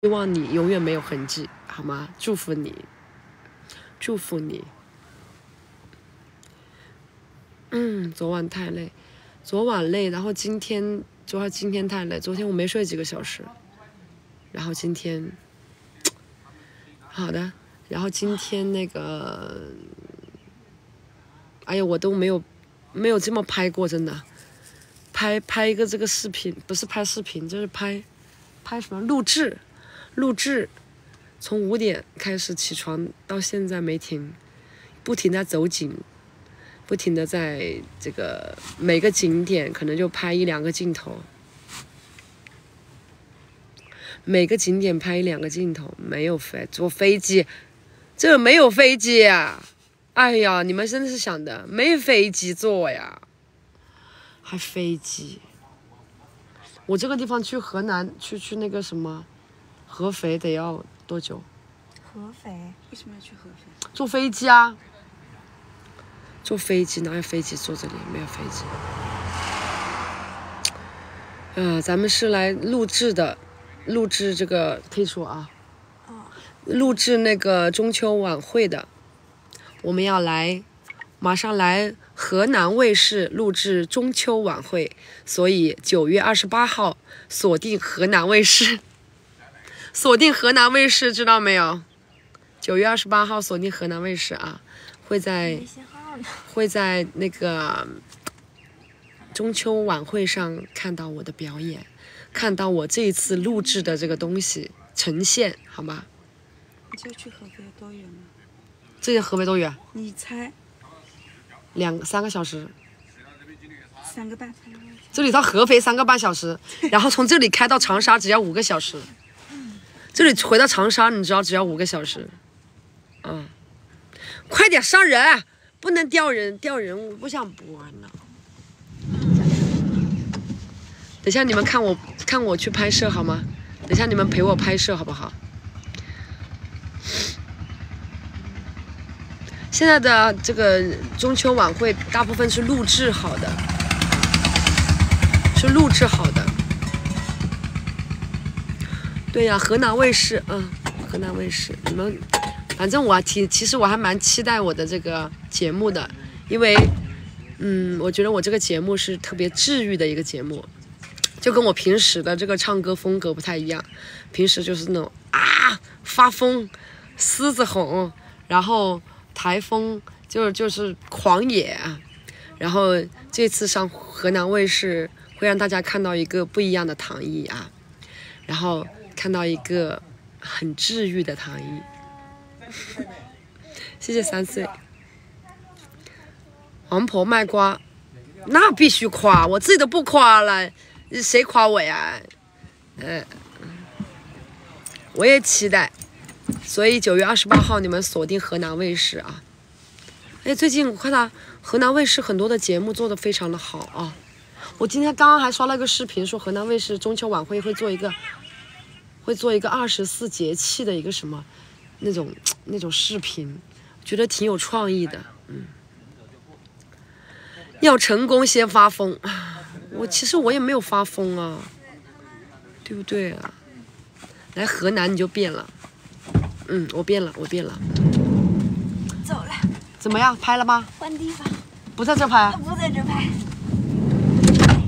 希望你永远没有痕迹，好吗？祝福你，祝福你。嗯，昨晚太累，昨晚累，然后今天，昨晚今天太累，昨天我没睡几个小时，然后今天，好的，然后今天那个，哎呀，我都没有没有这么拍过，真的，拍拍一个这个视频，不是拍视频，就是拍拍什么录制，录制，从五点开始起床到现在没停，不停的走景。不停的在这个每个景点可能就拍一两个镜头，每个景点拍一两个镜头，没有飞坐飞机，这没有飞机呀！哎呀，你们真的是想的没飞机坐呀，还飞机？我这个地方去河南去去那个什么合肥得要多久？合肥为什么要去合肥？坐飞机啊！坐飞机哪有飞机坐这里？没有飞机。啊，咱们是来录制的，录制这个可以说啊，录制那个中秋晚会的。我们要来，马上来河南卫视录制中秋晚会，所以九月二十八号锁定河南卫视，锁定河南卫视，知道没有？九月二十八号锁定河南卫视啊，会在。会在那个中秋晚会上看到我的表演，看到我这一次录制的这个东西呈现，好吗？你就去合肥多远吗？这里合肥多远？你猜？两三个小时。三个半。这里到合肥三个半小时，然后从这里开到长沙只要五个小时。这里回到长沙，你知道只要五个小时。嗯，快点上人！不能掉人，掉人我不想播呢。等下你们看我看我去拍摄好吗？等下你们陪我拍摄好不好？现在的这个中秋晚会大部分是录制好的，是录制好的。对呀，河南卫视，嗯，河南卫视，你们。反正我挺，其实我还蛮期待我的这个节目的，因为，嗯，我觉得我这个节目是特别治愈的一个节目，就跟我平时的这个唱歌风格不太一样，平时就是那种啊发疯、狮子吼，然后台风就就是狂野啊，然后这次上河南卫视会让大家看到一个不一样的唐艺啊，然后看到一个很治愈的唐艺。谢谢三岁，王婆卖瓜，那必须夸，我自己都不夸了，谁夸我呀？嗯，我也期待，所以九月二十八号你们锁定河南卫视啊！哎，最近我看到河南卫视很多的节目做的非常的好啊！我今天刚刚还刷了个视频，说河南卫视中秋晚会会做一个，会做一个二十四节气的一个什么。那种那种视频，觉得挺有创意的，嗯。要成功先发疯，我其实我也没有发疯啊，对不对啊？来河南你就变了，嗯，我变了，我变了。走了。怎么样？拍了吗？换地方。不在这拍。不在这拍。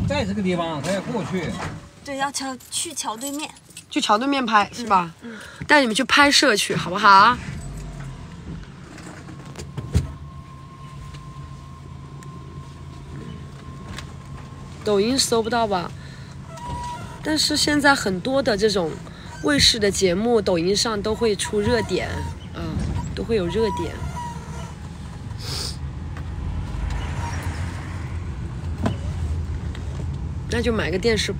在这个地方，他要过去。对，要桥去桥对面。去桥对面拍是吧？嗯，带你们去拍摄去，好不好？抖音搜不到吧？但是现在很多的这种卫视的节目，抖音上都会出热点，嗯，都会有热点。那就买个电视。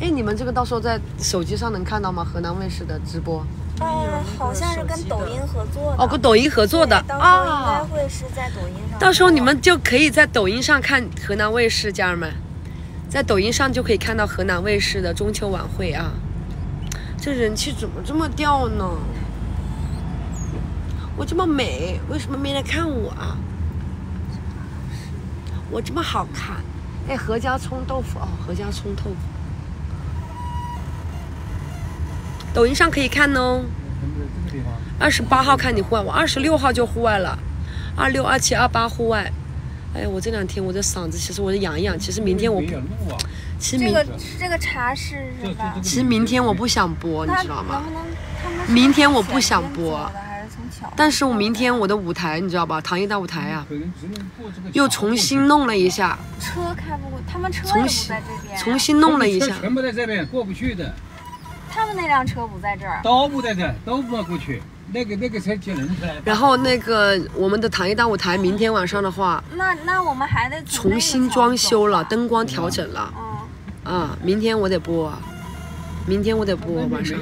哎，你们这个到时候在手机上能看到吗？河南卫视的直播？哦，好像是跟抖音合作的。哦，跟抖音合作的啊。应该会是在抖音上。到时候你们就可以在抖音上看河南卫视，家人们，在抖音上就可以看到河南卫视的中秋晚会啊。这人气怎么这么掉呢？我这么美，为什么没来看我啊？我这么好看，哎，何家葱豆腐哦，何家葱豆腐。抖音上可以看哦。这个地方。二十八号看你户外，我二十六号就户外了，二六、二七、二八户外。哎呀，我这两天我的嗓子其实我的痒一痒，其实明天我不，其实明这个这个茶室是吧？其实明天我不想播，你知道吗？明天我不想播但是我明天我的舞台你知道吧？唐艺大舞台啊，可能只能过这个桥又重新弄了一下，车开不过，他们车也不重新在这边，重新弄了一下。全部在这边过不去的，他们那辆车不在这儿。都不在这儿，都不过去。那个那个车接人出来。然后那个我们的唐艺大舞台明天晚上的话，那那我们还得重新装修了，灯光调整了嗯，啊！明天我得播啊，明天我得播晚上。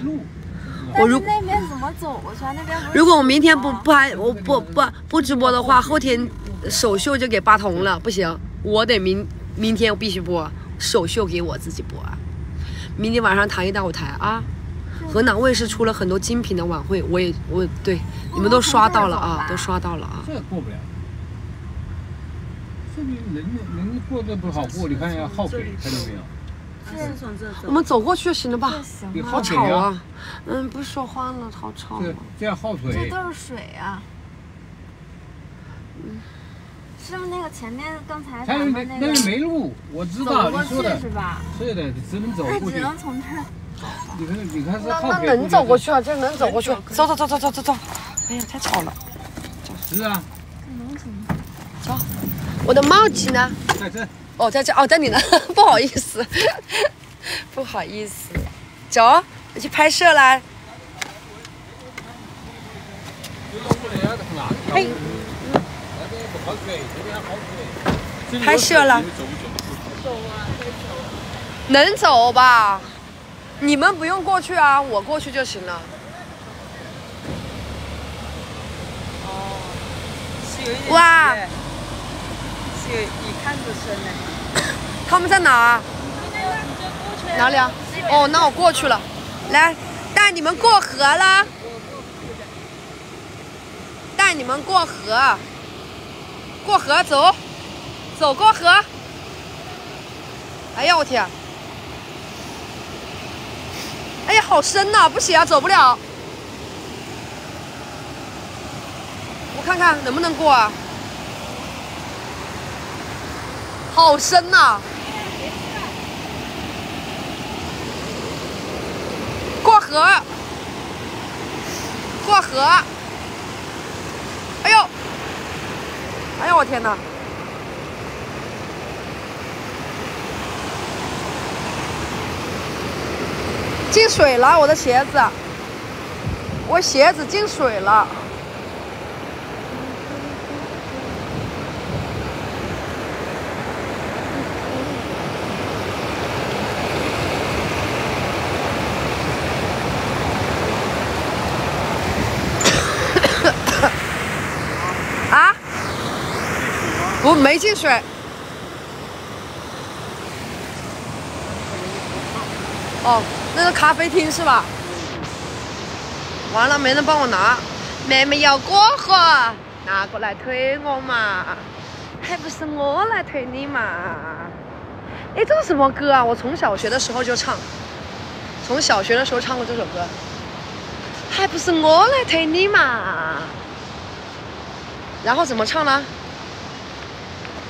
我如那边怎么走过去啊？那边不是如果我明天不不还我不不不直播的话，后天首秀就给八童了，不行，我得明明天我必须播首秀给我自己播啊！明天晚上唐艺大舞台啊，河南卫视出了很多精品的晚会，我也我对你们都刷到了啊，都刷到了啊！这过不了。这里人人过得不好过，你看一下耗水，看到没有？我们走过去行了吧？你好吵啊！嗯，不说话了，好吵这啊。这样耗这。都是水啊。是不是那个前面刚才他那咱们那个那边没路，我知道走过你说的去是吧？是的，只能走过去。那只能从这儿。你看，你看是那能走过去啊？这能走过去？走走走走走走走！哎呀，太吵了。是啊，能走。走我的帽子呢？在这。哦，在这哦，在你那，不好意思，不好意思。走，我去拍摄啦。嘿，拍摄了。能走吧？你们不用过去啊，我过去就行了。哇，是有一看就深的。他们在哪？哪里啊？哦，那我过去了。来，带你们过河了。带你们过河。过河，走，走过河。哎呀，我天！哎呀，好深呐、不行啊，走不了。我看看能不能过啊。好深呐、过河，过河。哎呦，哎呀，我天哪！进水了，我的鞋子，我鞋子进水了。啊？不，没进水。哦，那个咖啡厅是吧？完了，没人帮我拿。妹妹要过河，拿过来推我嘛，还不是我来推你嘛？哎，这是什么歌啊？我从小学的时候就唱，从小学的时候唱过这首歌。还不是我来推你嘛？然后怎么唱呢？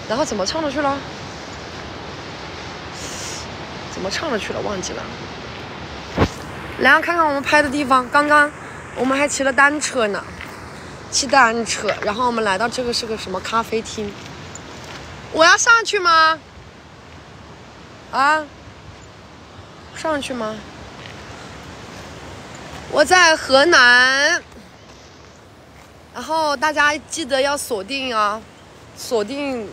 然后怎么唱的去了？怎么唱的去了？忘记了。然后看看我们拍的地方，刚刚我们还骑了单车呢，骑单车。然后我们来到这个是个什么咖啡厅？我要上去吗？啊？上去吗？我在河南。然后大家记得要锁定啊，锁定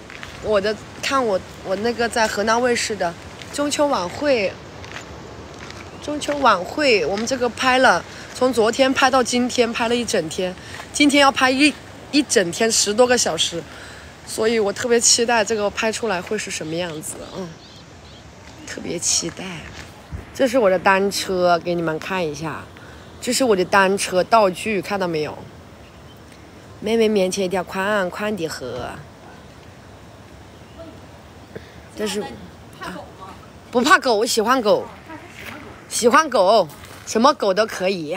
我的看我我那个在河南卫视的中秋晚会。中秋晚会我们这个拍了，从昨天拍到今天，拍了一整天，今天要拍一一整天十多个小时，所以我特别期待这个拍出来会是什么样子，嗯，特别期待。这是我的单车，给你们看一下，这是我的单车道具，看到没有？妹妹面前一条宽宽的河，这是、啊、不怕狗，我喜欢狗，喜欢狗，什么狗都可以。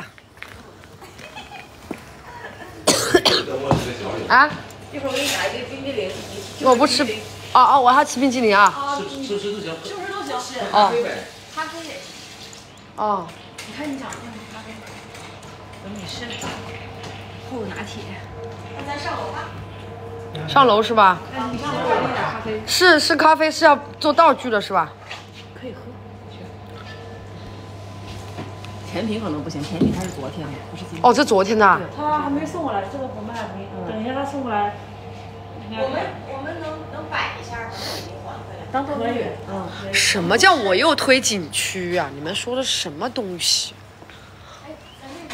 啊？一会儿我给你拿一个冰激凌。我不吃。哦哦，我要吃冰淇淋啊。吃吃吃就行。吃吃都行。哦。咖啡也行。哦。你看你长得像咖啡。有美式，厚拿铁。那咱上楼吧。上楼是吧？哎，你上楼我给你点咖啡。是是咖啡是要做道具的是吧？可以喝。甜品可能不行，甜品它是昨天的，不是今天。哦，这昨天的。他还没送过来，这个不卖，等一下他送过来。我们我们能能摆一下吗？当可以，嗯。什么叫我又推景区啊？你们说的什么东西？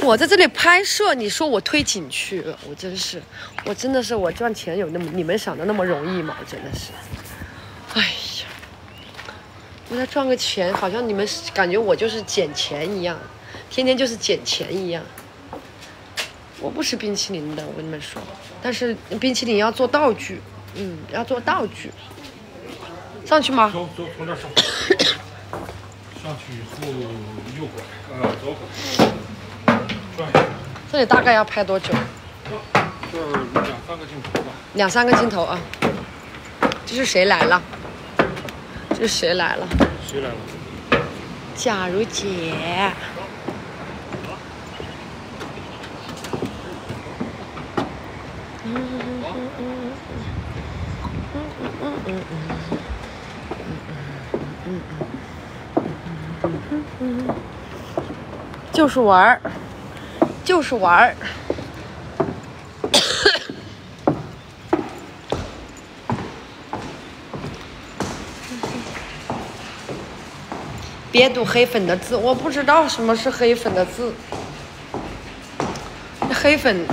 我在这里拍摄，你说我推景区，我真是，我真的是，我赚钱有那么你们想的那么容易吗？真的是，哎呀，我在赚个钱，好像你们感觉我就是捡钱一样，天天就是捡钱一样。我不吃冰淇淋的，我跟你们说，但是冰淇淋要做道具，嗯，要做道具。上去吗？走走，从这上。上去以后右拐，呃，左拐。这里大概要拍多久？这儿两三个镜头吧。两三个镜头啊！这是谁来了？这是谁来了？谁来了？假如姐。就是玩儿，就是玩儿。别读黑粉的字，我不知道什么是黑粉的字。黑粉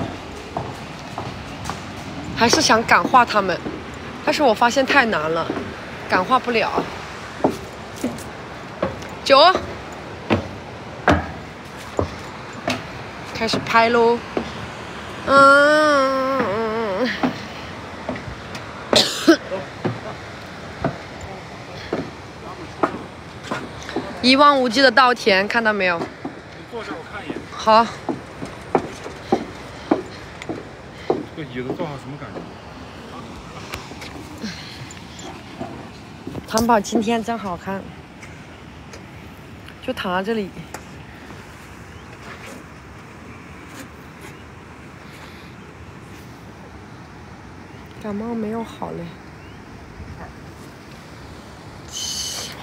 还是想感化他们，但是我发现太难了，感化不了。九。开始拍喽，嗯，一望无际的稻田，看到没有？你坐这，我看一眼。好。这个椅子坐上什么感觉？糖宝今天真好看，就躺在这里。感冒没有好嘞，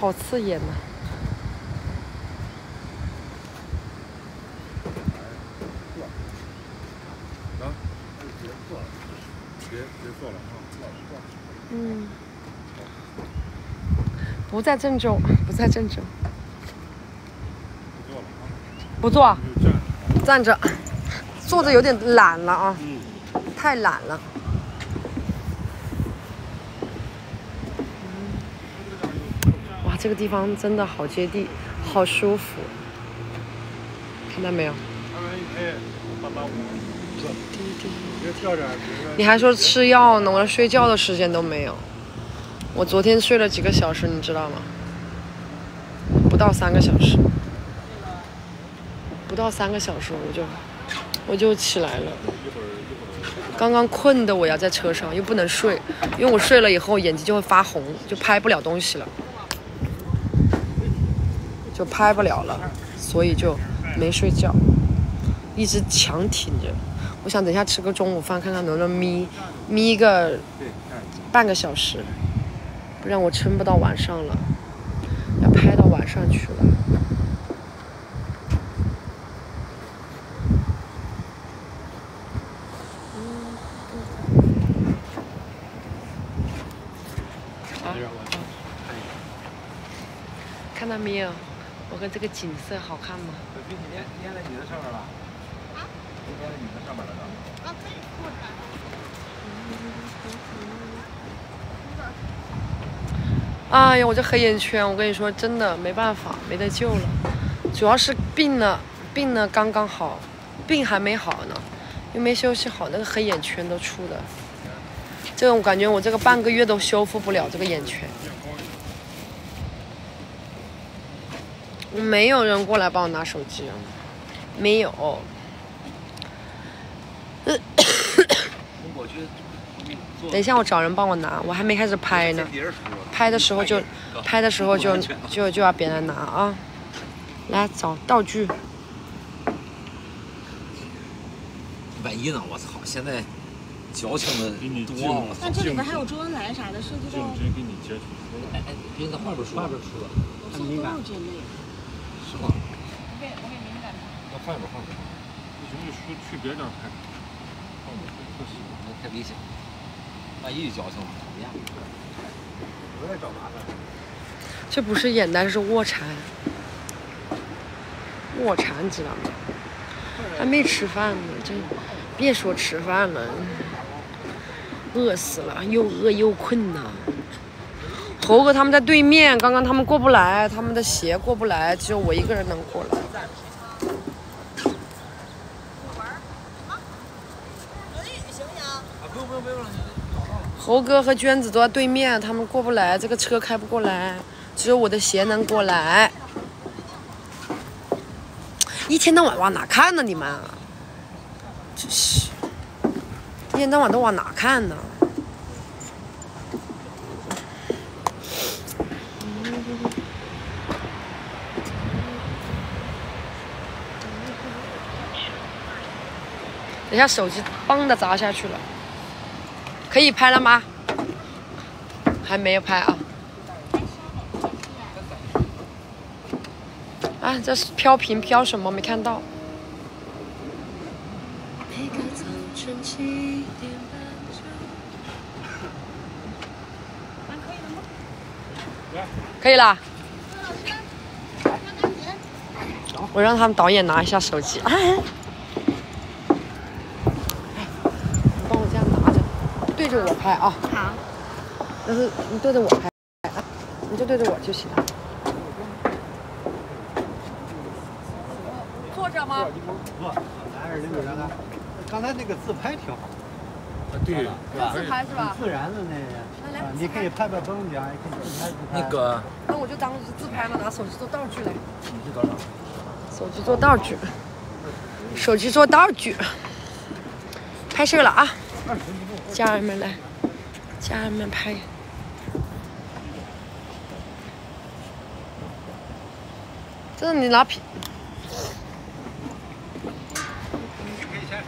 好刺眼呐！啊，别坐了，别别坐了啊！嗯，不在郑州，不在郑州。不坐了啊！不坐，站着，坐着有点懒了啊，太懒了。这个地方真的好接地，好舒服，看到没有？你还说吃药呢，我连睡觉的时间都没有。我昨天睡了几个小时，你知道吗？不到三个小时，不到三个小时我就我就起来了。刚刚困的我要在车上，又不能睡，因为我睡了以后眼睛就会发红，就拍不了东西了。就拍不了了，所以就没睡觉，一直强挺着。我想等下吃个中午饭，看看能不能眯眯个半个小时，不然我撑不到晚上了，要拍到晚上去了。看到没有？这个景色好看吗？在你的上面了。啊？粘在你的上面了啊，可以过来。哎呀，我这黑眼圈，我跟你说，真的没办法，没得救了。主要是病了，病了刚刚好，病还没好呢，又没休息好，那个黑眼圈都出的。这个我感觉我这个半个月都修复不了这个眼圈。没有人过来帮我拿手机，没有。等一下，我找人帮我拿，我还没开始拍呢。拍的时候就，拍的时候就就就要别人拿啊。来找道具，万一呢？我操！现在矫情的多了，我操！那这里边还有周恩来啥的，涉及到哎哎，别在外边说，外边说，做都有这类。是吗？那换一边，换一边。不行就去去别地儿拍。那太危险了，万一交情了，讨厌。我也找麻烦。这不是眼袋，这是卧蚕。卧蚕知道吗？还没吃饭呢，这别说吃饭了，饿死了，又饿又困呐。猴哥他们在对面，刚刚他们过不来，他们的鞋过不来，只有我一个人能过来。猴哥和娟子都在对面，他们过不来，这个车开不过来，只有我的鞋能过来。一天到晚往哪看呢？你们，真是，一天到晚都往哪看呢？等一下手机嘣的砸下去了，可以拍了吗？还没有拍啊。啊，这是飘屏飘什么？没看到。可以啦。我让他们导演拿一下手机。哎，你帮我这样拿着，对着我拍啊。好。但是你对着我拍，你就对着我就行了。坐着吗？不，还是那个啥呢？刚才那个自拍挺好，对，是吧？自拍是吧？自然的那个，啊，你可以拍拍风景，也可以自拍自拍。那个那我就当是自拍了，拿手机做道具了。手机做道具，手机做道具，拍摄了啊！家人们来，家人们拍。这是你拿皮，可以先耍，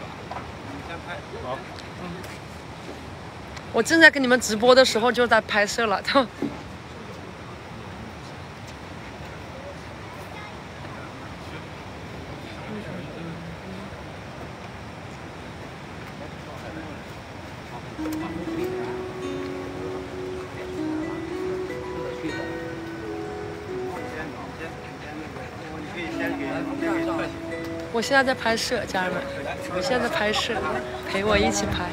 先拍。好。我正在跟你们直播的时候就在拍摄了，都。我现在在拍摄，家人们，我现在在拍摄，陪我一起拍。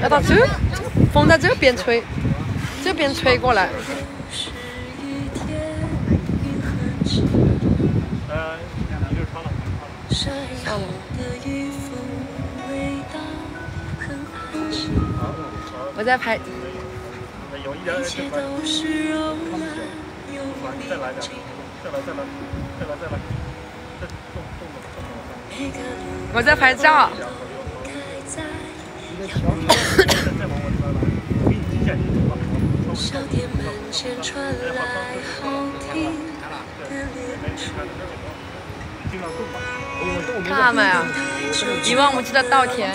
要到这，风在这边吹，这边吹过来。我在拍。有一点点就拍。再来点，再来再来，再来再来，再动动动动动。我在拍照。门前传来好听的恋曲。看到没有？一望无际的稻田。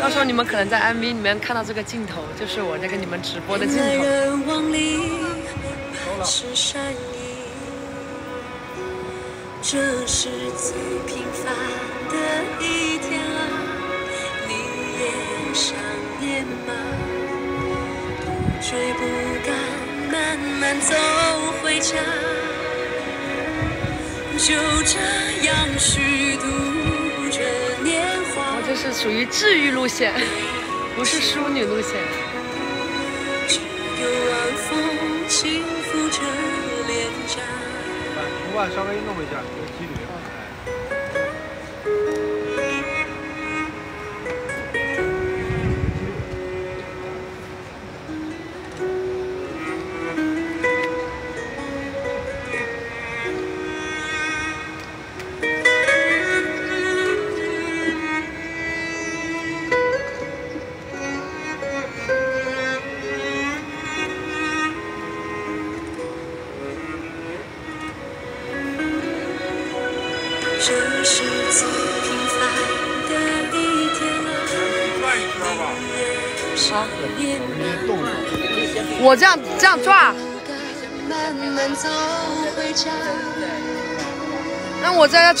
到时候你们可能在 MV 里面看到这个镜头，就是我在跟你们直播的镜头。人往里满是善意，这是最平凡的一天啊，你也想念吗？不追不赶，慢慢走回家，就这样虚度。是属于治愈路线，不是淑女路线。只有晚风轻抚着脸颊。头发稍微弄一下，有几缕。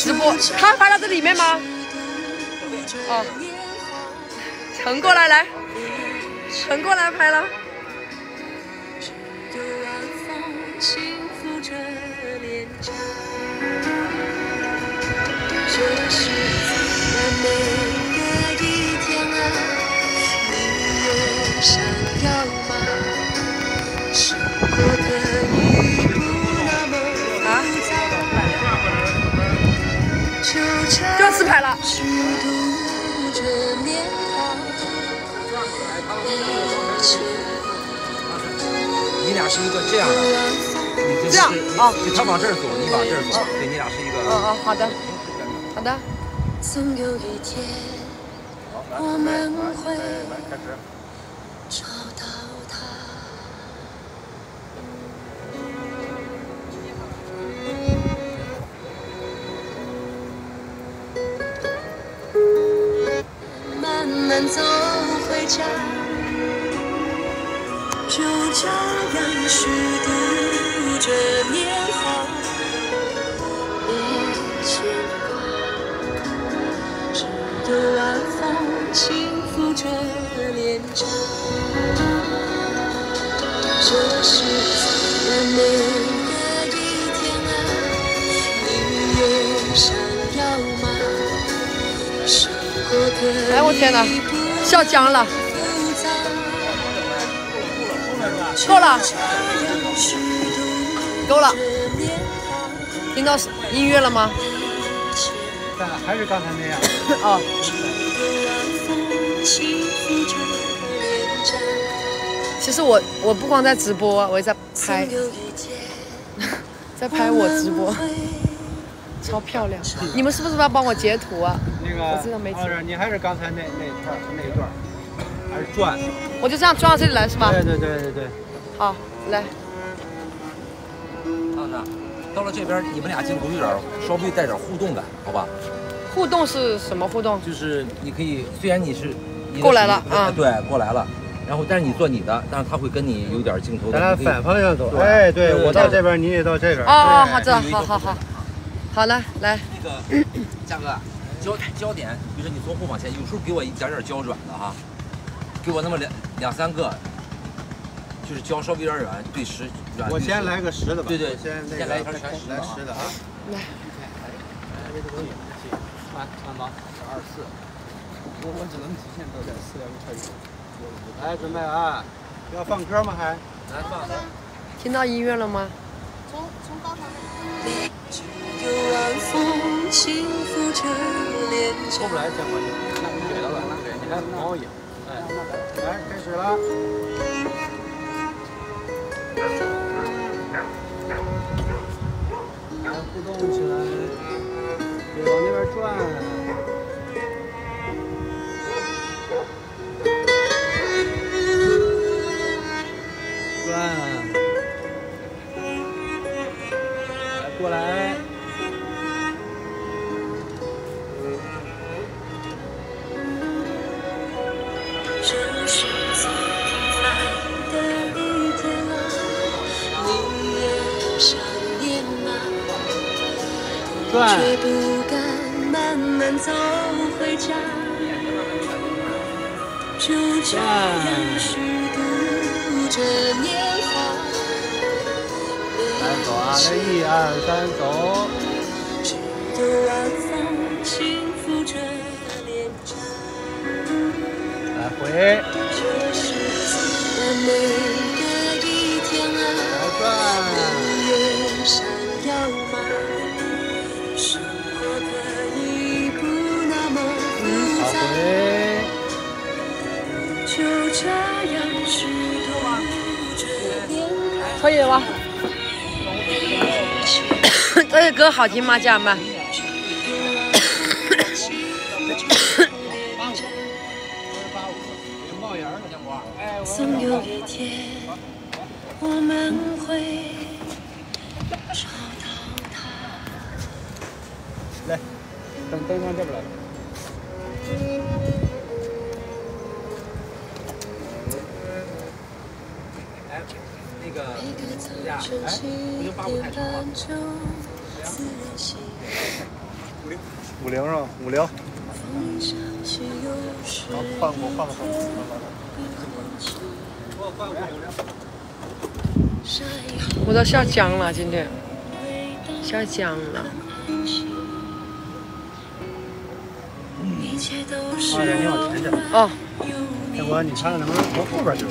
直播，他拍到这里面吗？哦，横过来来，横过来拍了。这是完美这这次拍了，你俩是一个这样的，你这这样是哦就他往这儿走，你往这儿走，对你俩是一个。哦哦，好的，好的。总有一天，我们会笑僵了，够了，够了。着年华，听到音乐了吗？但还是刚才那样。哦。其实我我不光在直播，我也在拍 在拍我直播超漂亮。你们是不是要帮我截图啊？那个，我知道没老师，你还是刚才那那一块儿那一段儿，还是转？我就这样转到这里来是吧？对对对对对。好，来，到了这边，你们俩镜头有点稍微带点互动感，好吧？互动是什么互动？就是你可以，虽然你是你过来了手啊对，过来了，然后但是你做你的，但是他会跟你有点镜头的，咱俩反方向走。对哎，对对我到这边，你也到这边。哦好的，好好好，好了，来，那个 嘉哥，焦焦点，比如说你从后往前，有时候给我一点点焦软的哈，给我那么两两三个，就是焦稍微有点软，对实软。我先来个实的吧。对对先那个先来一盘全实的啊来实的啊。来，这个东西，三三八二四，我我只能极限到在四两特一。来，准备啊！要放歌吗？还？来放。听到音乐了吗？有晚风轻抚着脸颊过。不来，先过去。那给到了，那给你来毛一。哎，来，开始了。来，互动起来，对，往那边转。转。过来。这是最平凡的一天啊，你也想念吗？转。却不敢慢慢走回家，就这样虚度着年华。来走啊！来，一二三，走。来回。这是最完美的一天啊！来转。你也想要吗？生活可以不那么复好杂，回。可以了吧？这首歌好听吗，家人们？总有一天，我们会找到他。来，灯灯往这边来。哎，那个呀，哎，不就八五太长吗？五零是吧？五零。好，换我换个换个。我换五零。我都下江了，今天下江了。二姐，你往前点。哦，大哥，你看看能不能从后边去？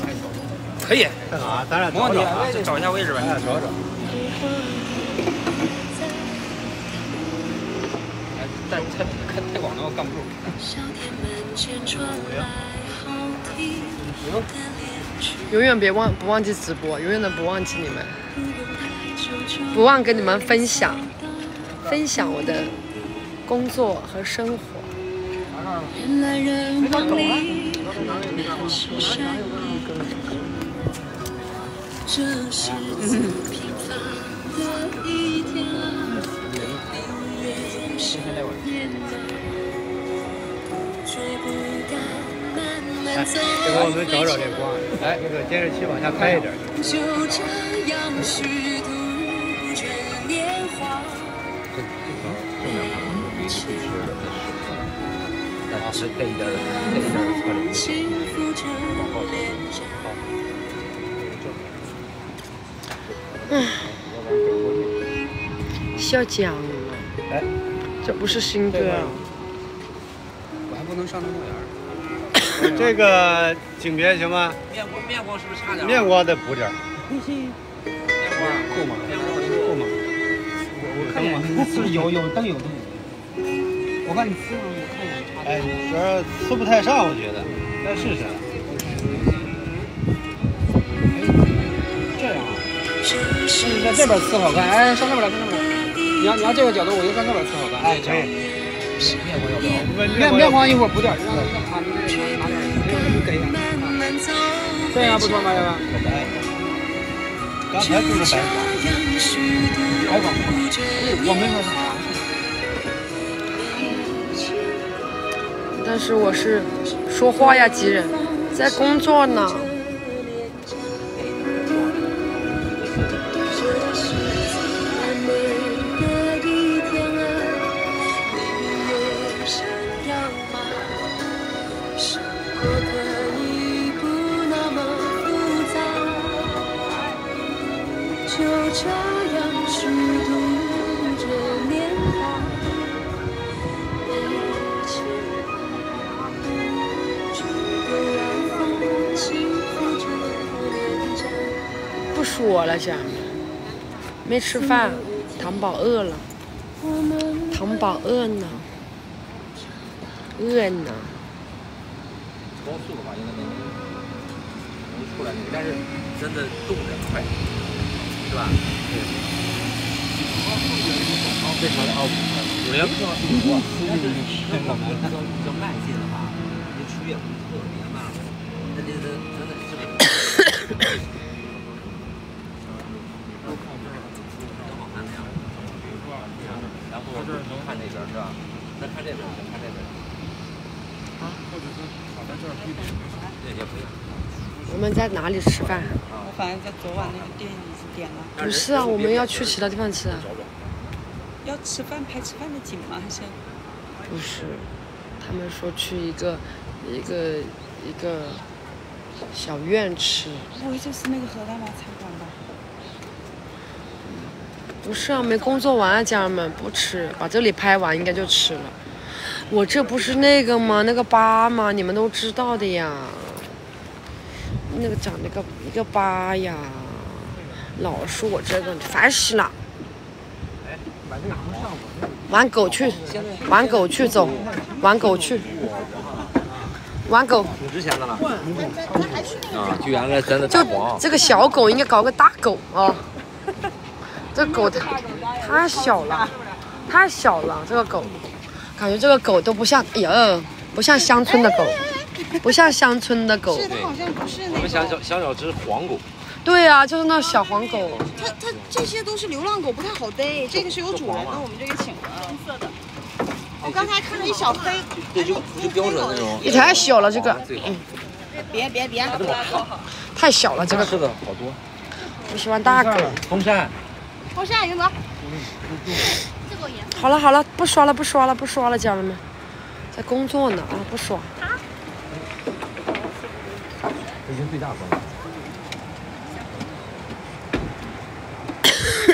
可以，干啥？咱俩找找啊，再找一下位置呗。咱俩找找。太太太广了，我干不住。永远别忘不忘记直播，永远都不忘记你们，不忘跟你们分享，分享我的工作和生活。人来人往里，是谁？这是最平凡的一这给我们找找这光，来，那个监视器往下开一点。就这样虚度这年华。但是这一点儿这一点儿侧脸幸福着脸颊。下江了，哎，这不是新歌啊，我还不能上动物园。这个景别行吗？面光面光是不是差点儿？面光再补点儿，面光够吗？面光够够吗？我看见是有有灯有灯。我看你呲上我看一眼差哎，主要呲不太上，我觉得。再试试。这样啊，是在这边呲好看。哎，上这边来，上这边来。你要你要这个角度，我就上这边吃好吧。哎，可以。面光要不要？面面面光一会儿补点儿，让让他们那个拿拿点这样不错吧，这个？白。刚才就是白光。白光。我没说啥。但是我是说话呀，急人，在工作呢。没吃饭，糖宝饿了，糖宝饿呢，饿呢。高速的话应该能能出来那个，但是真的动得快，是吧？对。非常的哦，五零。但是比较比较慢些的话，你出也不是特别慢，那这这真的是个。然后看那边是吧？那看这边，看这边。啊，或者是跑在这儿可以对，也可以。我们在哪里吃饭？我反正在昨晚那个店已经点了。不是啊，我们要去其他地方吃啊。要吃饭拍吃饭的景吗？还是？不是，他们说去一个一个一个小院吃。不会就是那个河大妈餐馆吧？不是啊，没工作完啊，家人们不吃，把这里拍完应该就吃了。我这不是那个吗？那个疤吗？你们都知道的呀。那个长那个一个疤呀，老说我这个烦死了。玩狗去，玩狗去走，玩狗去，玩狗。挺值钱的了。啊，就原来真的。这个小狗应该搞个大狗啊！这狗太太小了，太小了，这个狗，感觉这个狗都不像，哎呀，不像乡村的狗，不像乡村的狗。是它好像不是我那个。们想找想找只黄狗，对啊，就是那小黄狗。它它这些都是流浪狗，不太好逮。这个是有主人的，我们这个请的。我刚才看到一小黑，这就就标准那种。也太小了，这个。别别别，太小了，这个是的好多。我喜欢大狗。风扇，风扇云泽，好了好了，不刷了不刷了不刷了，家人们，在工作呢啊，不刷。北京最大风扇。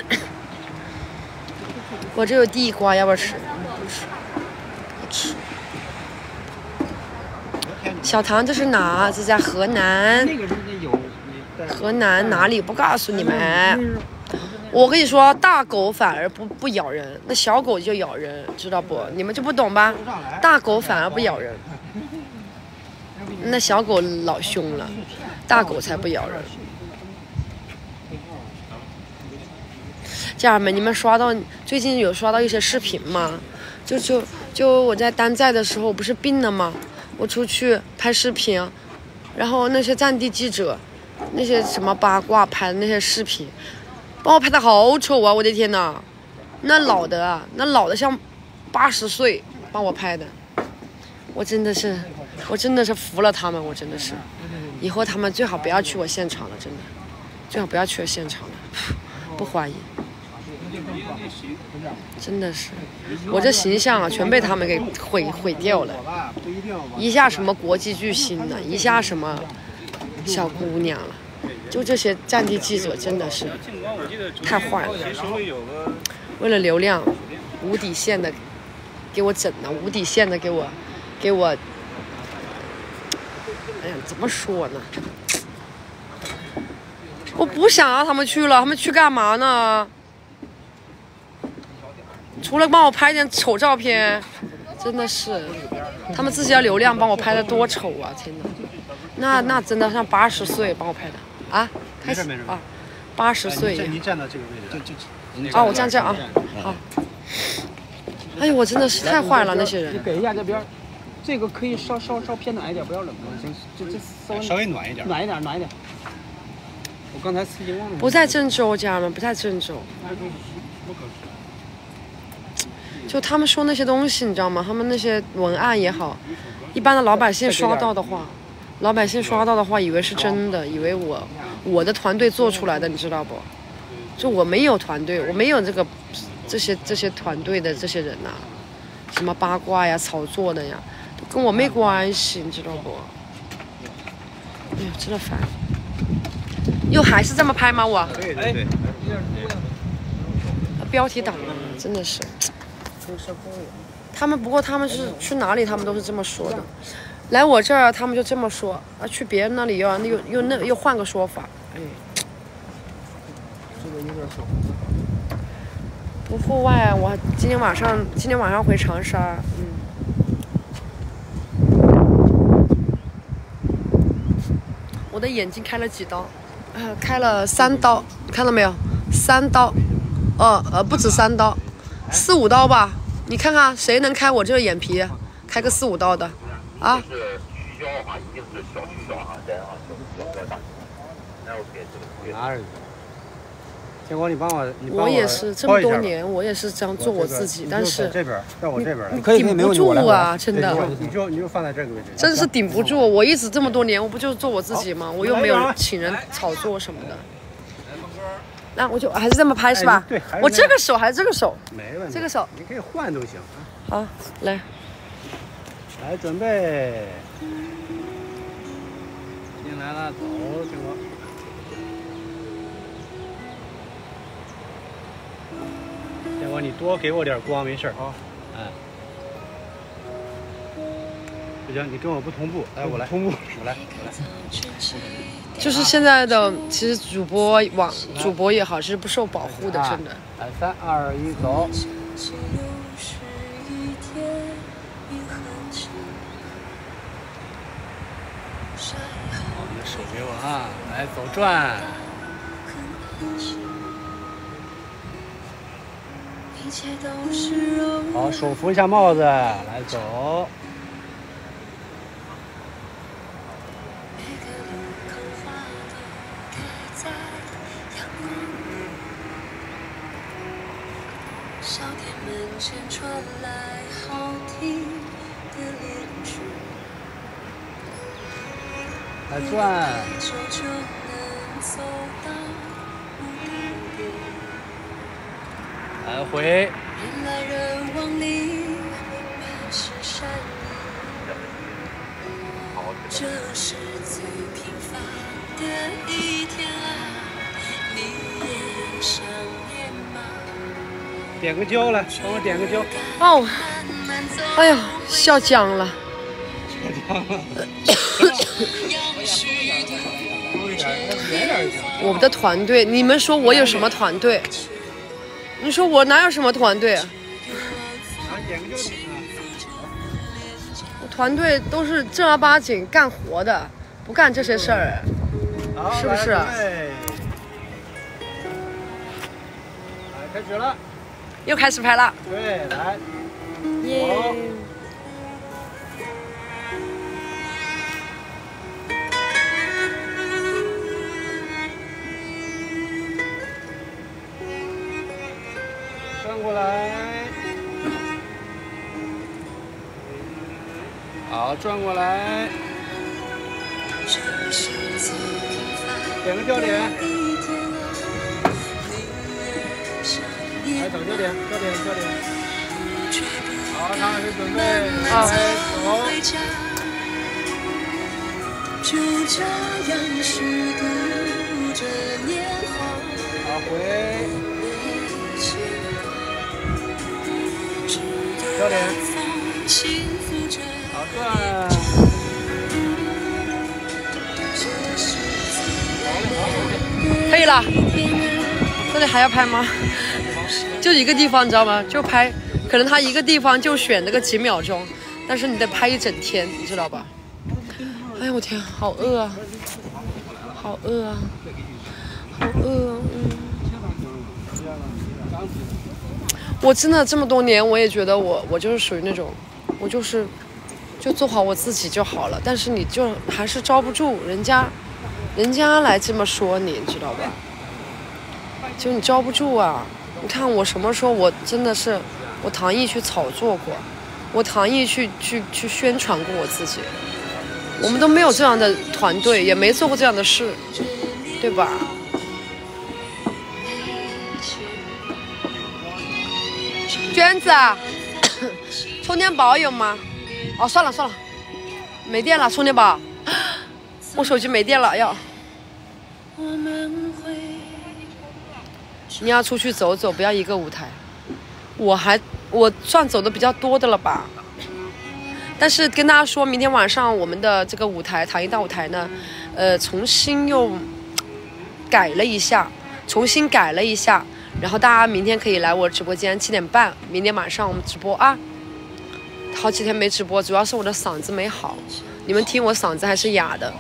我这有地瓜，要不要吃？不吃，不吃。小唐这是哪？这在河南。河南哪里？不告诉你们。我跟你说，大狗反而不不咬人，那小狗就咬人，知道不？你们就不懂吧？大狗反而不咬人，那小狗老凶了，大狗才不咬人。家人们，你们刷到最近有刷到一些视频吗？就就就我在丹寨的时候不是病了吗？我出去拍视频，然后那些战地记者，那些什么八卦拍的那些视频，把我拍的好丑啊！我的天呐，那老的，那老的像八十岁，把我拍的，我真的是，我真的是服了他们，我真的是，以后他们最好不要去我现场了，真的，最好不要去我现场了，不欢迎。真的是，我这形象啊，全被他们给毁毁掉了。一下什么国际巨星呢，一下什么小姑娘了，就这些战地记者真的是太坏了。为了流量，无底线的给我整的，无底线的给我给我，哎呀，怎么说呢？我不想让他们去了，他们去干嘛呢？除了帮我拍点丑照片，真的是，他们自己要流量，帮我拍的多丑啊！天哪，那那真的像八十岁帮我拍的啊！开始啊，八十岁。您站到这个位置，就就。啊，我站这啊，好。哎呦，我真的是太坏了那些人。你给一下这边，这个可以稍稍稍偏暖一点，不要冷行，这这稍微稍微暖一点，暖一点，暖一点。我刚才忘了。不在郑州，家人们不在郑州。就他们说那些东西，你知道吗？他们那些文案也好，一般的老百姓刷到的话，老百姓刷到的话，以为是真的，以为我我的团队做出来的，你知道不？就我没有团队，我没有这个这些这些团队的这些人呐、什么八卦呀、炒作的呀，都跟我没关系，你知道不？哎呦，真的烦！又还是这么拍吗？我对对对，标题党啊，真的是。他们不过他们是去哪里，他们都是这么说的。来我这儿，他们就这么说啊；去别人那里又又又那又换个说法。哎，这个有点少。不户外，我今天晚上今天晚上回长沙。嗯。我的眼睛开了几刀？呃，开了三刀，看到没有？三刀，哦呃，不止三刀。四五刀吧，你看看谁能开我这个眼皮，开个四五刀的，啊？拿着。结果你帮我，你我也是这么多年，我也是这样做我自己，但是这边，在我这边，顶不住啊，真的。你就你就放在这个位置。真是顶不住，我一直这么多年，我不就是做我自己吗？我又没有请人炒作什么的。那我就还是这么拍是吧？对，我这个手还是这个手，没问题。这个手你可以换都行啊。好，来，来准备，进来了，走，结果，结果你多给我点光没事啊。嗯。不行，你跟我不同步，来我来同步，我来我来。就是现在的，其实主播网主播也好，是不受保护的，真的。来，三二一，走。啊，来走转。好，手扶一下帽子，来走。个椒来，帮我点个胶。哦，哎呀，笑僵了。要许多多一点，远点就行。我们的团队，你们说我有什么团队？你说我哪有什么团队？我团队都是正儿八经干活的，不干这些事儿。是不是来，开始了。又开始拍了，对，来，耶！转过来。好，转过来，点个笑点，来找焦点，焦点，焦点。却不好，开始准备，慢走回走。家，就这样虚度着年华。好，回，焦点，幸福着，好转。可以了。这里还要拍吗？就一个地方，你知道吗？就拍，可能他一个地方就选那个几秒钟，但是你得拍一整天，你知道吧？哎呀，我天，好饿啊！好饿啊！好饿啊！嗯。我真的这么多年，我也觉得我我就是属于那种，我就是就做好我自己就好了。但是你就还是招不住人家，人家来这么说，你知道吧？就你招不住啊！你看我什么时候我真的是，我唐毅去炒作过，我唐毅去去去宣传过我自己，我们都没有这样的团队，也没做过这样的事，对吧？娟子，啊，充电宝有吗？哦，算了算了，没电了，充电宝，我手机没电了，要。我们会你要出去走走，不要一个舞台。我还我算走的比较多的了吧？但是跟大家说明天晚上我们的这个舞台唐艺大舞台呢，呃，重新又改了一下，重新改了一下，然后大家明天可以来我直播间七点半，明天晚上我们直播啊。好几天没直播，主要是我的嗓子没好，你们听我嗓子还是哑的。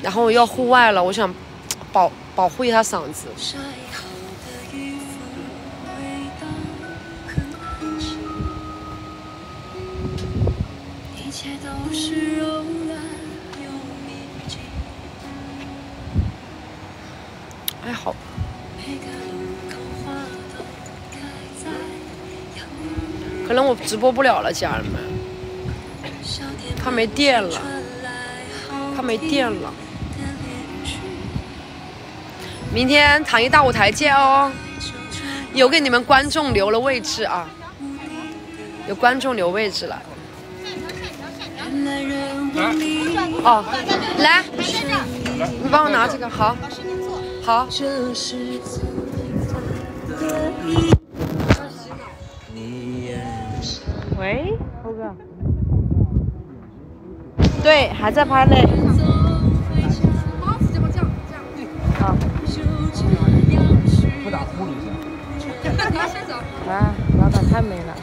然后要户外了，我想保保护一下嗓子。晒好的衣服，味道很安心。一切都是偶然又秘境，哎，好，每个路口花都开在阳光可能我直播不了了，家人们，它没电了，它没电了。明天唐艺大舞台见哦，有给你们观众留了位置啊，有观众留位置了。哦，来，你帮我拿这个，好，好。喂，猴哥。对，还在拍嘞。好。不打呼噜行。啊，老板太美了。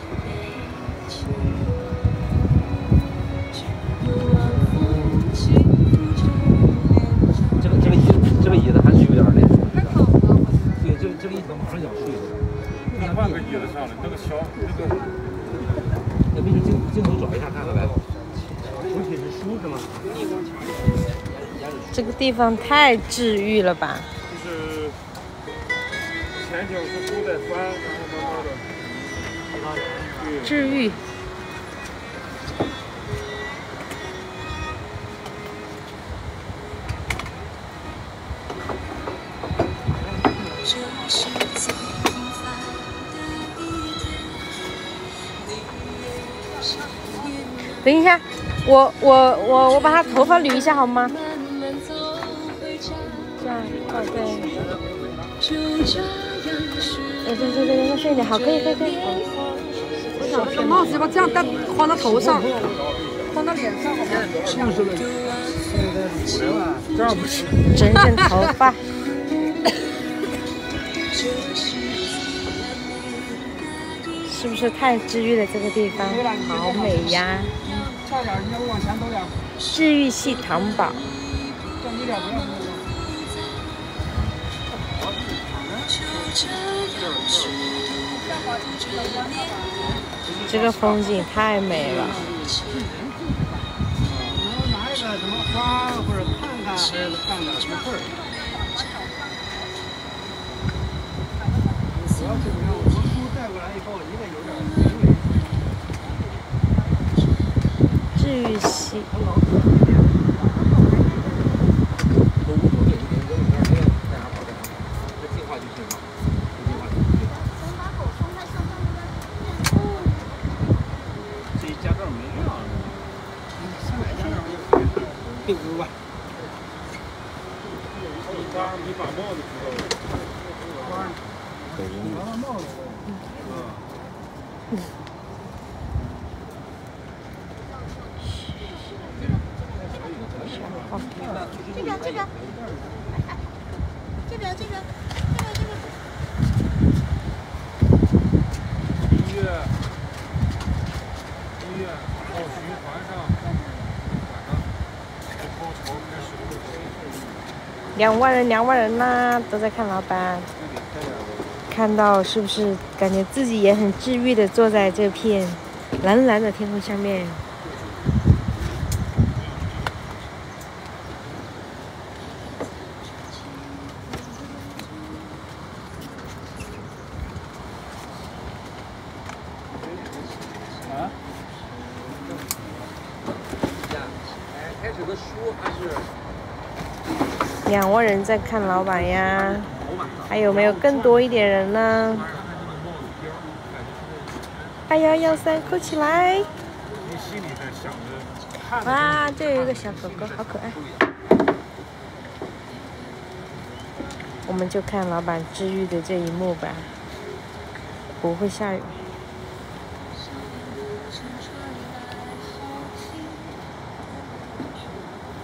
这个这个椅子这个椅子还是有点儿那个。对，这个这个椅子马上就要睡了。那换个椅子上来，那个小那个那没事，镜镜头转一下看看呗。不是是书是吗？这个地方太治愈了吧？治愈。等一下，我我我我把他头发捋一下好吗？这样，哦对，对对对，再顺一点，好，可以可以可以。我想那个帽子要不要这样戴，放到头上，放到脸上，好吗？这样不行。整整头发，是不是太治愈了？这个地方好美呀！差点，你要往前走点，治愈系糖宝，这个风景太美了。什么花或者看看，还是干点什么事儿。主要是你看，我们书带过来以后，一个有点治愈系，都无所谓，你给我里边没有干啥好干啥，这计划就计划，不计划就不计划。这一家长没亮，三百家长并不吧。当然没把帽子知道了。拿到帽子这边这边，这边这边，这边这边。一月，一月到循环上，晚上这高潮开始了。两万人，两万人啦，都在看老板。看到是不是感觉自己也很治愈的坐在这片蓝蓝的天空下面？啊？哎，开始的书还是两万人在看老板呀，还有没有更多一点人呢？二幺幺三，扣起来！哇，这有一个小狗狗，好可爱。我们就看老板治愈的这一幕吧。不会下雨。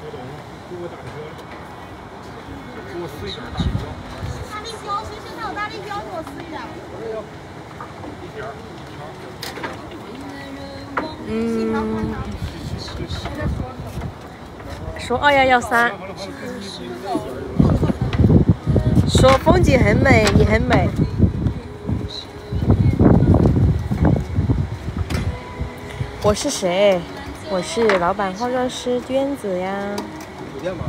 我懂，给我打车，大礼包，大力胶，谁身上有大力胶？给我撕一点。一点儿一条。嗯。说二幺幺三，说风景很美，你很美。我是谁？我是老板化妆师娟子呀。酒店吗？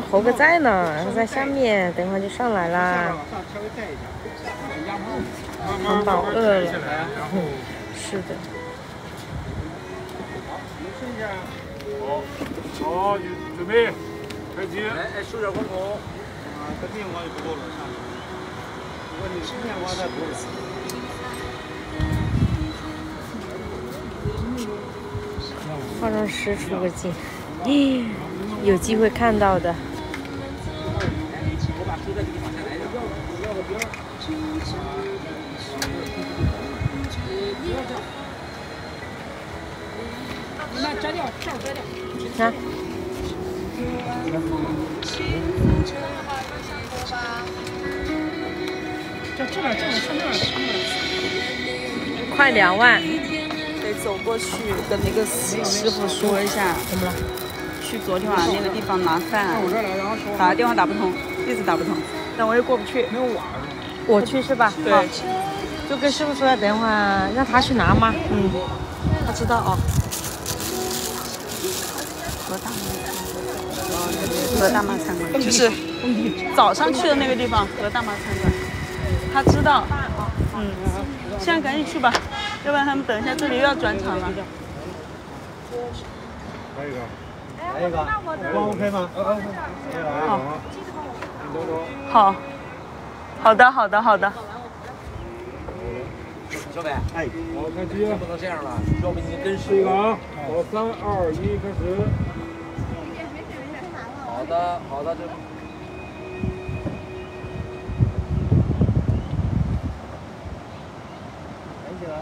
回猴哥，在呢，他在下面，等会儿就上来啦。糖宝饿了，然后是的。好，好，就准备开机。哎哎，收点光头。啊，这面光就不够了，上面。如果你是面光再补点。化妆师出个镜，咦，有机会看到的。那摘掉，这儿摘掉。看。这这边这边上那儿上那儿。快两万，得，走过去跟那个师师傅说一下，怎么了？去昨天晚上那个地方拿饭，打电话打不通，一直打不通，但我又过不去。没有网。我去是吧？对，就跟师傅说，等会儿让他去拿吗？嗯，他知道哦。河大妈，河大妈餐馆，就是早上去的那个地方，河大妈餐馆，他知道。嗯，现在赶紧去吧，要不然他们等一下这里又要转场了。来一个，来一个，光 OK 吗？好，好，好的，好的，好的。小北，哎，好，开机，不能这样了，要不你跟试一个啊，好，三二一，开始。好的，好的，就。抬起来。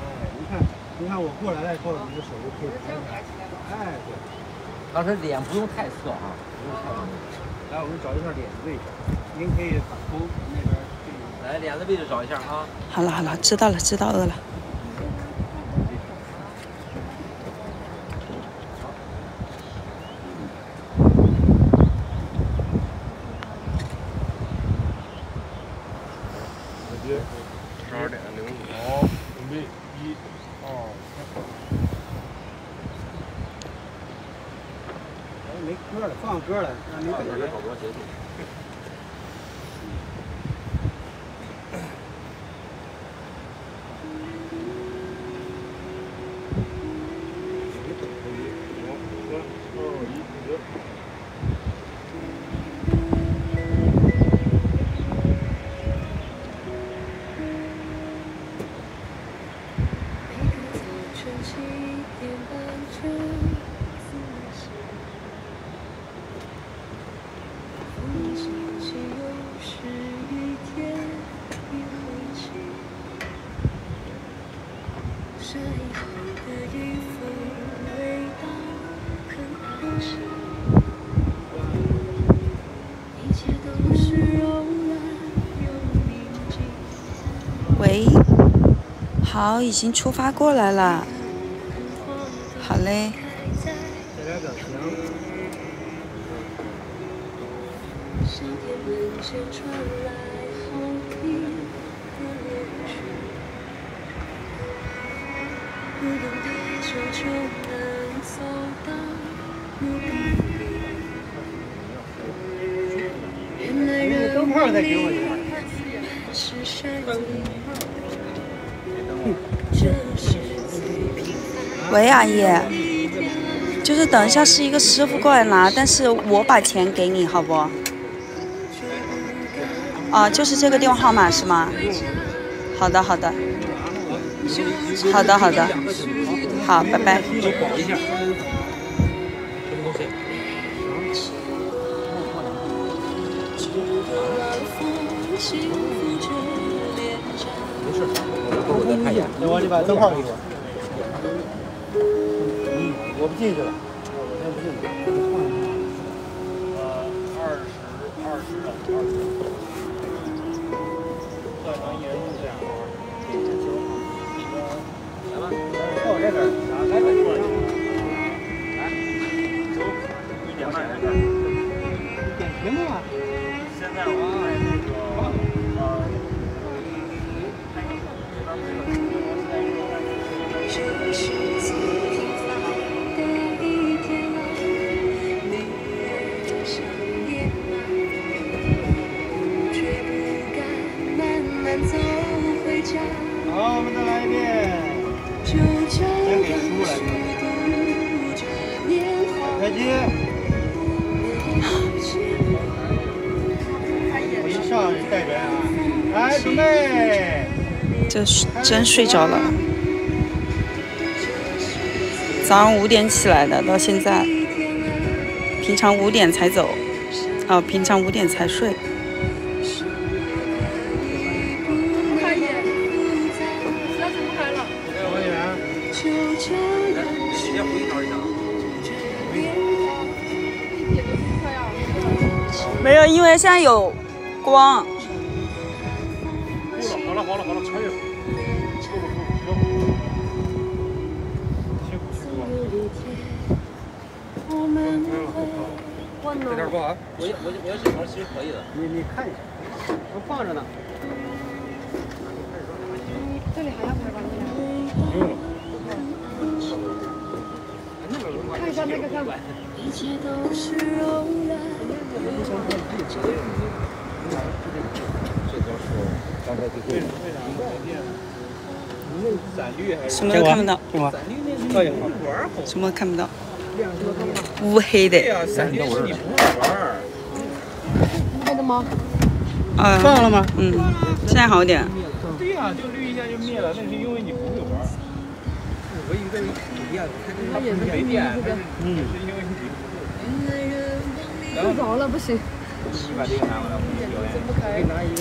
哎，你看，你看我过来了以后，你的手就可以抬起来。哎，对。当时脸不用太侧啊，不用太侧。来，我们找一下脸的位置，您可以把头那边来，脸的位置找一下啊。好了，好了，知道了，知道饿了。十二点零五，好，准备，一、二，哎，没歌了，放歌了，让您感觉。好，已经出发过来了。好嘞，阿姨，就是等一下是一个师傅过来拿，但是我把钱给你，好不？啊，就是这个电话号码是吗？好的，好的，好的，好的，好，拜拜。保一下。什么东西？没事，我我再看一眼。等会儿你把灯泡给我。嗯，我不进去了，我先不进去。呃，二十、二十两，二十。算成一人一两块。来吧，到我这边，来来过来。一点半开始。点屏幕啊。现在我在那个呃。这是最平这是真睡着了。早上五点起来的，到现在，平常五点才走，哦，平常五点才睡。服务员，就这样你先回一招一下。没有，因为现在有光。好了好了好了，穿越了，点儿够啊！我我我，要这台其实可以的。你你看。一下，都放着呢。这里还要开关的呀？嗯。看。一下那个看。一切都是偶然。这条是刚才最后。什么都看不到，什么都看不到，乌黑的。放了吗？嗯，现在好点。对呀、就绿一下就灭了，那是因为你不会玩儿。我以为一样，它这个没电，嗯，是因为你睡着了不行。你把这个拿过来，我给你表演。不可以。拿一个。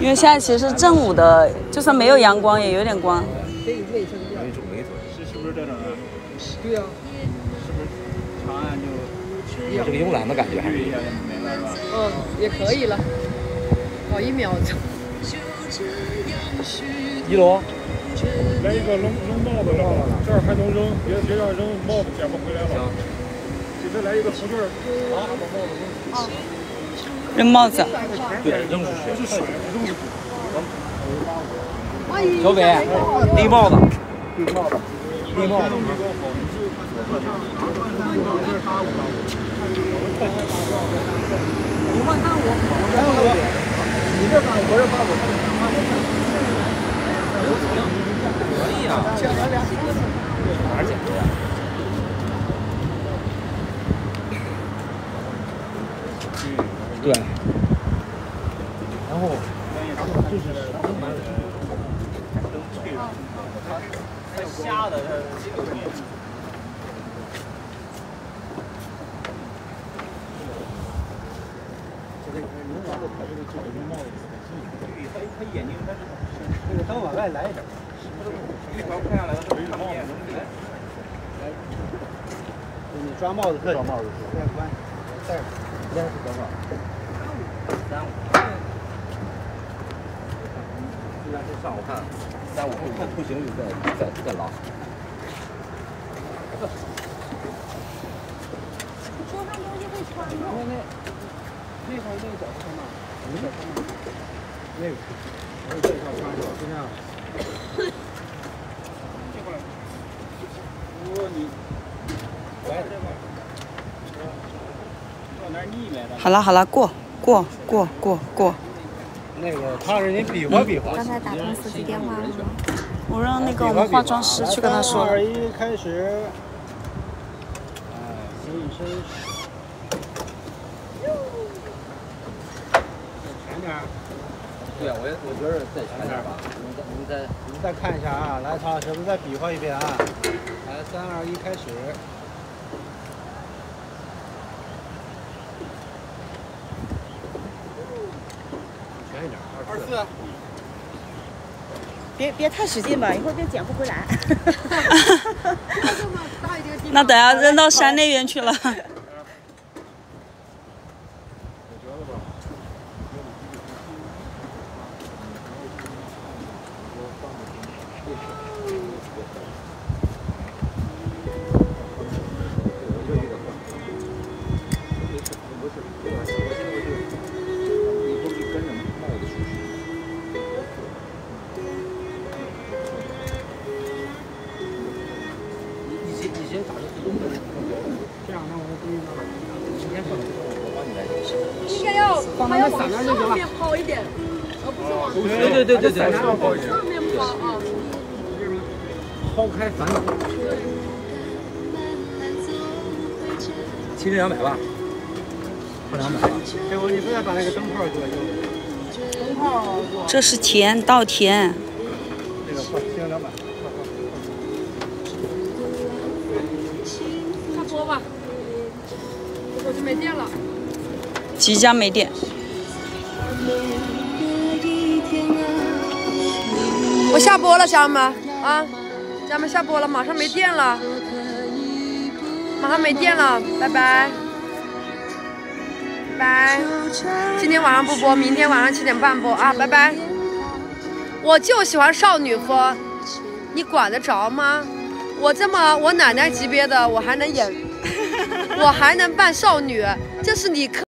因为现在其实正午的，就算没有阳光也有点光。有一种没准。是是不是这种啊？对呀、是不是长按就有这个慵懒的感觉还是绿一下就没了吧？嗯，也可以了。好，一秒钟。一楼。来一个扔扔帽子了，这儿还能扔，别别让扔帽子捡不回来了。给他来一个福字儿，啊，把帽子扔。扔帽子。对，扔出去。小伟，绿帽子。绿帽子。绿帽子。你换三五，三五，你这八五，我这八五。可以啊。哪儿捡的呀？对。然后就是它瞎的，它它它眼睛它是那个灯往外来一点，一条看下来它是看不见。来，你抓帽子特抓帽子，再关，戴上，应该是多少？三五。应该是上午看，三五看不行就再再再拉。桌上东西会穿那那那块那个脚穿哪？那个穿？那个，我这块穿是吧？就这样。这块，如果你来这块，到哪腻歪的？好了好了，过过过过过。那个他让你比划比划。刚才打通司机电话了吗？我让那个我们化妆师去跟他说三二一，开始。哎，形意身。全点儿。对啊，我也我觉得再前点吧。你再你再你再看一下啊，来，曹老师，我们再比划一遍啊。来，三二一，开始。全一点，二四。别别太使劲吧，一会儿别捡不回来。那等下扔到山那边去了。对对对对对，上包一点。上面抛啊。抛开烦恼。七斤两百吧，抛两百吧。哎，我你不再把那个灯泡给我用。这是田稻田，这个放，行两百。下播吧，我手机没电了。即将没电。播了，家人们啊，家人们下播了，马上没电了，马上没电了，拜拜，拜。今天晚上不播，明天晚上七点半播啊，拜拜。我就喜欢少女风，你管得着吗？我这么我奶奶级别的，我还能演，我还能扮少女，这是你可。